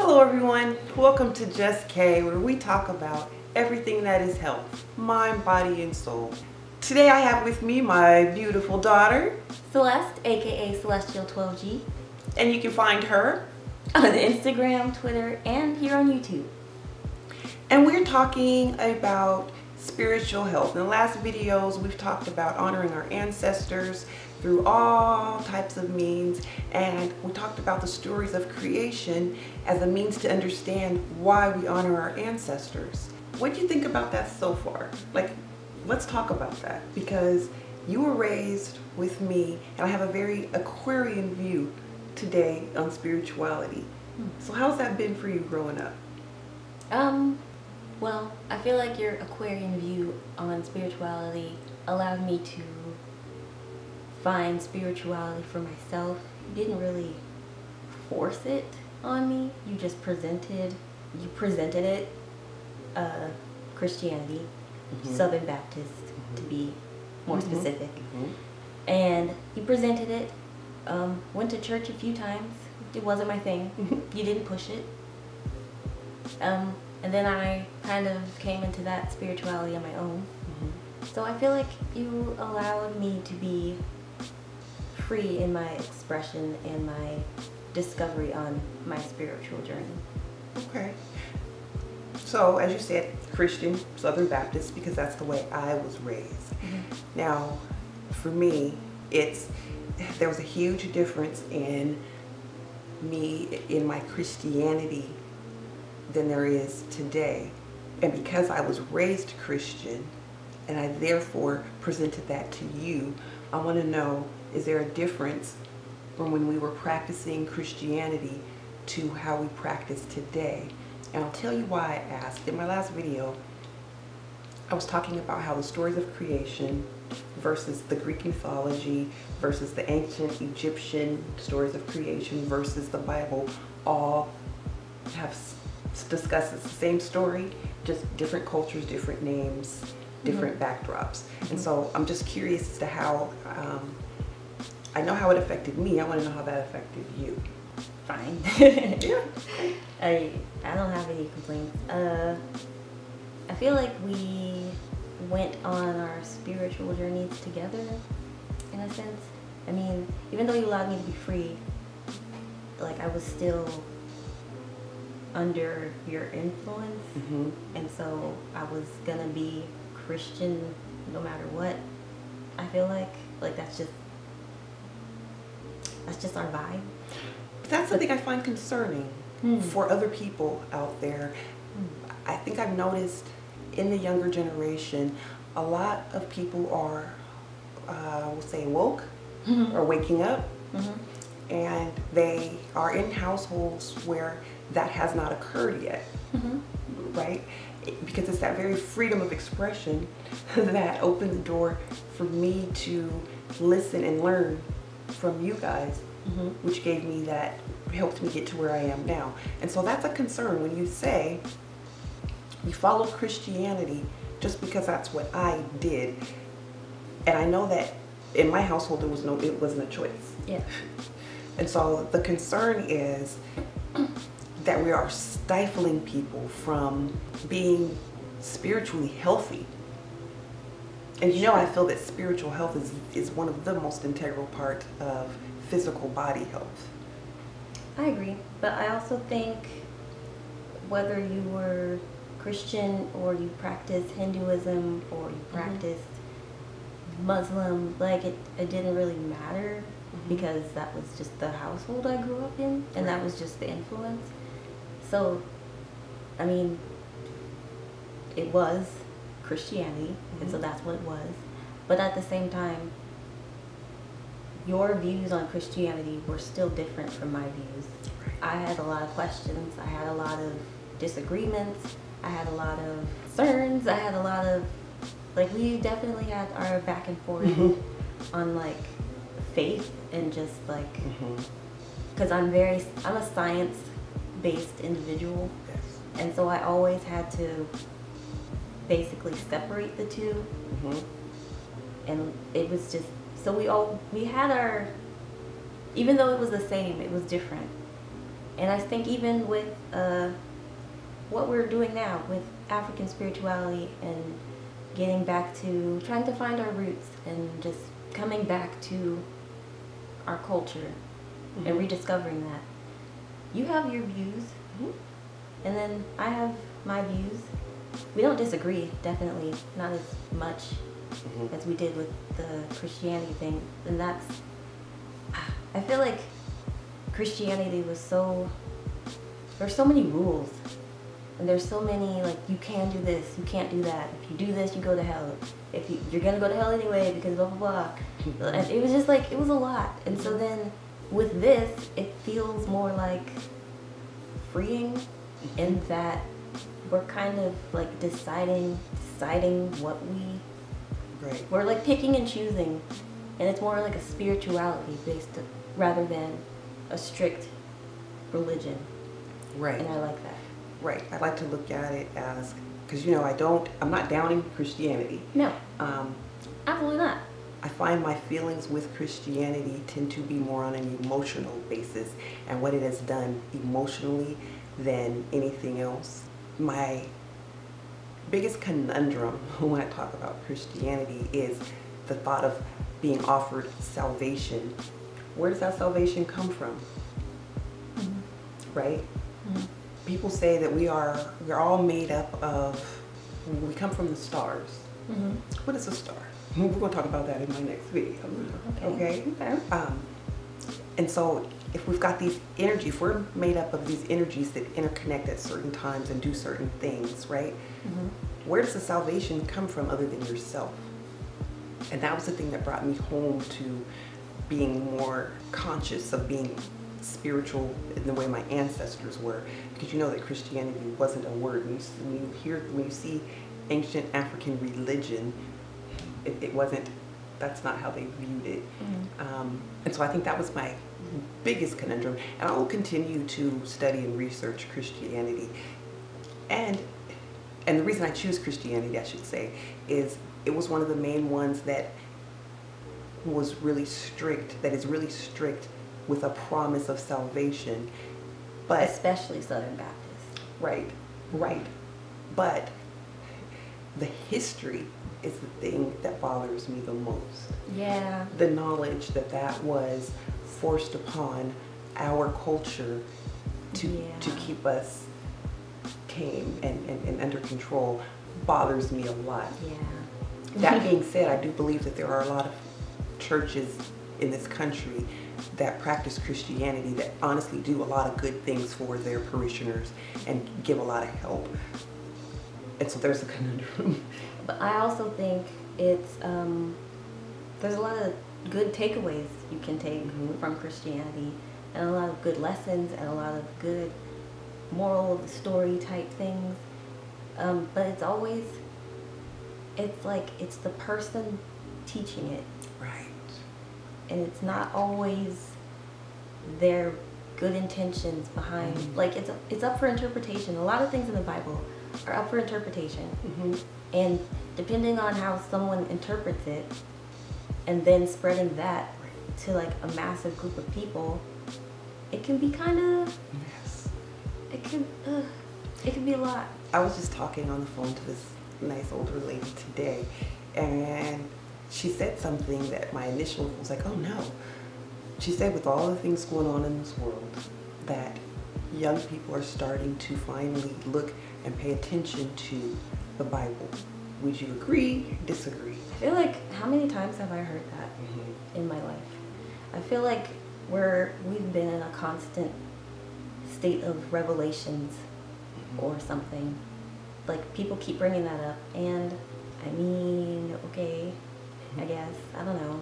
Hello everyone, welcome to Just K where we talk about everything that is health, mind, body, and soul. Today I have with me my beautiful daughter. Celeste, aka Celestial12G. And you can find her on Instagram, Twitter, and here on YouTube. And we're talking about spiritual health. In the last videos, we've talked about honoring our ancestors through all types of means. And we talked about the stories of creation as a means to understand why we honor our ancestors. What do you think about that so far? Like, let's talk about that because you were raised with me and I have a very Aquarian view today on spirituality. Hmm. So how's that been for you growing up? Um, well, I feel like your Aquarian view on spirituality allowed me to find spirituality for myself. You didn't really force it on me. You just presented, you presented it, uh, Christianity, mm-hmm. Southern Baptist mm-hmm. to be more mm-hmm. specific. Mm-hmm. And you presented it, um, went to church a few times. It wasn't my thing. Mm-hmm. You didn't push it. Um, and then I kind of came into that spirituality on my own. Mm-hmm. So I feel like you allowed me to be free in my expression and my discovery on my spiritual journey. Okay. So, as you said, Christian, Southern Baptist, because that's the way I was raised. Mm-hmm. Now, for me, it's there was a huge difference in me in my Christianity than there is today. And because I was raised Christian and I therefore presented that to you, I want to know is there a difference from when we were practicing Christianity to how we practice today? And I'll tell you why I asked. In my last video, I was talking about how the stories of creation versus the Greek mythology versus the ancient Egyptian stories of creation versus the Bible all have discusses the same story, just different cultures, different names, different mm-hmm. backdrops. And so I'm just curious as to how, um, I know how it affected me. I want to know how that affected you. Fine. yeah. I, I don't have any complaints. Uh, I feel like we went on our spiritual journeys together in a sense. I mean, even though you allowed me to be free, like I was still under your influence. Mm-hmm. And so I was going to be Christian no matter what. I feel like like that's just that's just our vibe. That's something I find concerning mm. for other people out there. I think I've noticed in the younger generation, a lot of people are, uh, we'll say, woke mm-hmm. or waking up, mm-hmm. and they are in households where that has not occurred yet, mm-hmm. right? Because it's that very freedom of expression that opened the door for me to listen and learn from you guys, mm-hmm. which gave me that, helped me get to where I am now. And so that's a concern when you say you follow Christianity just because that's what I did. And I know that in my household it was no it wasn't a choice. Yeah. And so the concern is that we are stifling people from being spiritually healthy. And you know, I feel that spiritual health is, is one of the most integral part of physical body health. I agree, but I also think whether you were Christian or you practiced Hinduism or you mm-hmm. practiced mm-hmm. Muslim, like it, it didn't really matter mm-hmm. because that was just the household I grew up in and right. that was just the influence. So, I mean, it was Christianity, mm-hmm. and so mm-hmm. that's what it was. But at the same time, your views on Christianity were still different from my views. I had a lot of questions. I had a lot of disagreements. I had a lot of concerns. I had a lot of, like, we definitely had our back and forth mm-hmm. on, like, faith and just, like, because mm-hmm. I'm very, I'm a science based individual. Yes. And so I always had to basically separate the 2 mm-hmm. And it was just, so we all, we had our, even though it was the same, it was different. And I think even with uh, what we're doing now with African spirituality and getting back to trying to find our roots and just coming back to our culture Mhm. and rediscovering that. You have your views, Mhm. and then I have my views. We don't disagree, definitely, not as much Mhm. as we did with the Christianity thing. And that's, I feel like Christianity was so, there's so many rules. And there's so many, like, you can do this, you can't do that. If you do this, you go to hell. If you, you're gonna go to hell anyway because blah, blah, blah. And it was just like, it was a lot. And so then with this, it feels more like freeing in that we're kind of like deciding, deciding what we Right. we're like picking and choosing, and it's more like a spirituality based rather than a strict religion, Right. and I like that. Right. I like to look at it as, because you know, I don't, I'm not downing Christianity. No, Um, absolutely not. I find my feelings with Christianity tend to be more on an emotional basis and what it has done emotionally than anything else. My biggest conundrum when I talk about Christianity is the thought of being offered salvation. Where does that salvation come from? Right? People say that we are we're all made up of we come from the stars. Mm-hmm. What is a star? We're going to talk about that in my next video. Okay. Okay. Um, and so, if we've got these energies, if we're made up of these energies that interconnect at certain times and do certain things, right? Mm-hmm. Where does the salvation come from other than yourself? And that was the thing that brought me home to being more conscious of being spiritual in the way my ancestors were. Because you know that Christianity wasn't a word. When you, when you hear, when you see ancient African religion, it, it wasn't, that's not how they viewed it. Um, and so I think that was my biggest conundrum. And I will continue to study and research Christianity. And and the reason I choose Christianity, I should say, is it was one of the main ones that was really strict, that is really strict with a promise of salvation. But Especially Southern Baptist. Right, right. But the history is the thing that bothers me the most. Yeah. The knowledge that that was forced upon our culture to, to keep us tame and, and, and under control bothers me a lot. Yeah. That being said, I do believe that there are a lot of churches in this country that practice Christianity that honestly do a lot of good things for their parishioners and give a lot of help. And so there's a conundrum. But I also think it's um, there's a lot of good takeaways you can take Mhm. from Christianity, and a lot of good lessons, and a lot of good moral of the story type things. Um, but it's always it's like it's the person teaching it, Right. and it's not always their good intentions behind. Mhm. Like it's it's up for interpretation. A lot of things in the Bible are up for interpretation. Mm-hmm. And depending on how someone interprets it, and then spreading that to like a massive group of people, it can be kind of, Yes. it can, uh, it can be a lot. I was just talking on the phone to this nice older lady today, and she said something that my initial was like, oh no. She said, with all the things going on in this world, that young people are starting to finally look and pay attention to the Bible. Would you agree? Disagree? I feel like, how many times have I heard that mm-hmm. in my life? I feel like we're, we've been in a constant state of revelations mm-hmm. or something. Like people keep bringing that up, and I mean, okay, I mm-hmm. guess I don't know.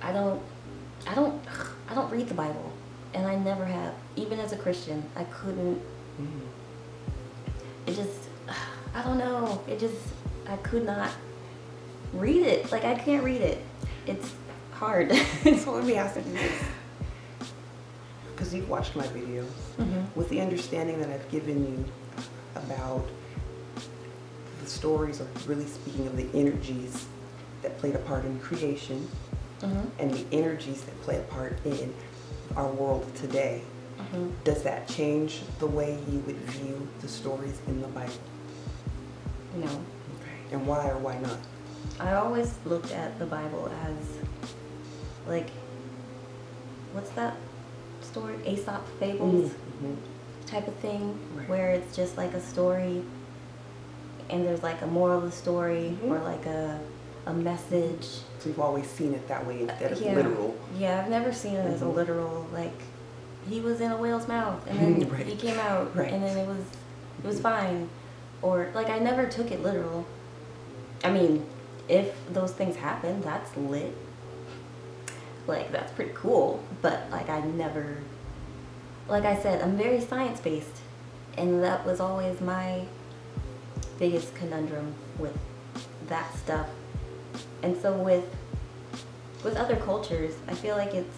I don't, I don't, I don't read the Bible, and I never have. Even as a Christian, I couldn't. Mhm. It just, I don't know. It just, I could not read it. Like I can't read it. It's hard. So let me ask you this. Because you've watched my videos. Mhm. with the understanding that I've given you about the stories, or really speaking of the energies that played a part in creation Mhm. and the energies that play a part in our world today, Mhm. does that change the way you would view the stories in the Bible? No. Okay. And why or why not? I always looked at the Bible as like what's that story? Aesop fables Mhm. type of thing Right. where it's just like a story and there's like a moral of the story Mhm. or like a a message. So you've always seen it that way instead of yeah. literal. Yeah, I've never seen it as a Mhm. literal like he was in a whale's mouth and then Right. he came out Right. and then it was it was fine or like I never took it literal. I mean, if those things happen, that's lit. Like that's pretty cool, but like I never like I said, I'm very science based and that was always my biggest conundrum with that stuff. And so with with other cultures, I feel like it's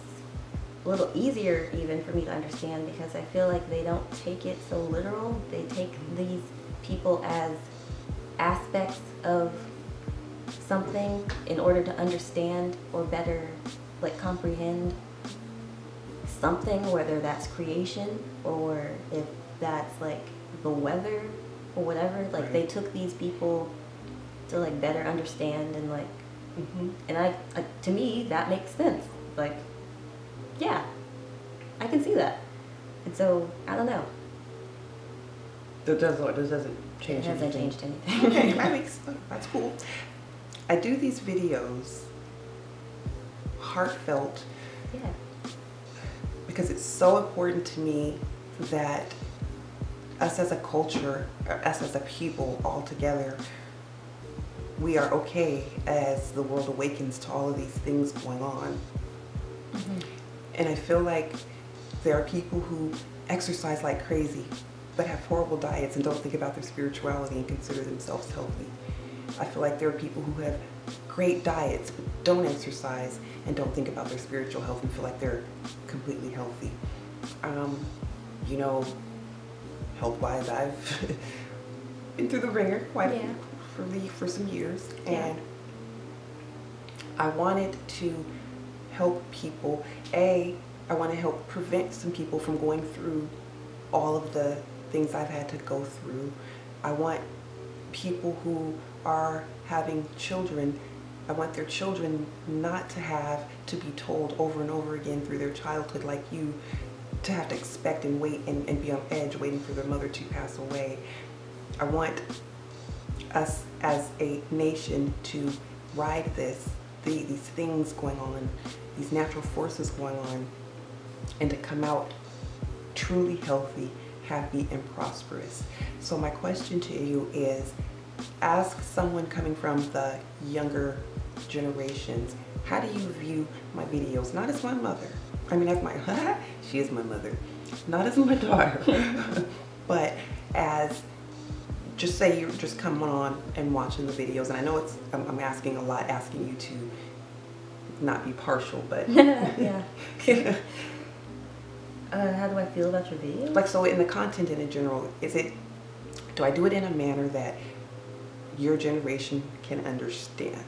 a little easier even for me to understand because I feel like they don't take it so literal. They take these people as aspects of something in order to understand or better like comprehend something, whether that's creation or if that's like the weather or whatever. Like they took these people to like better understand and like Mm-hmm. and I, I to me that makes sense like yeah i can see that and so i don't know That does that doesn't change it hasn't anything. changed anything okay, that makes that's cool. I do these videos heartfelt yeah because it's so important to me that us as a culture, or us as a people all together, we are okay as the world awakens to all of these things going on. Mm-hmm. And I feel like there are people who exercise like crazy, but have horrible diets and don't think about their spirituality and consider themselves healthy. I feel like there are people who have great diets but don't exercise and don't think about their spiritual health and feel like they're completely healthy. Um, you know, health wise, I've been through the ringer quite Yeah. for the for some years, Yeah. and I wanted to help people. A, I want to help prevent some people from going through all of the things I've had to go through. I want people who are having children, I want their children not to have to be told over and over again through their childhood, like you, to have to expect and wait and, and be on edge waiting for their mother to pass away. I want us as a nation to ride this, the, these things going on, these natural forces going on, and to come out truly healthy, happy, and prosperous. So my question to you is, ask someone coming from the younger generations, how do you view my videos? Not as my mother. I mean, as my, she is my mother. Not as my daughter, but as just say you're just coming on and watching the videos, and I know it's I'm, I'm asking a lot, asking you to not be partial, but yeah uh, how do i feel about your video like so in the content in general, is it do I do it in a manner that your generation can understand?